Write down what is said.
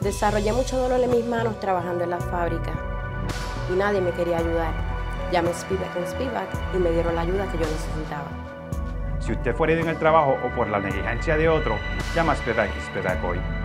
Desarrollé mucho dolor en mis manos trabajando en la fábrica y nadie me quería ayudar. Llamé Spivak en Spivak y me dieron la ayuda que yo necesitaba. Si usted fue herido en el trabajo o por la negligencia de otro, llama a Spivak y Spivak hoy.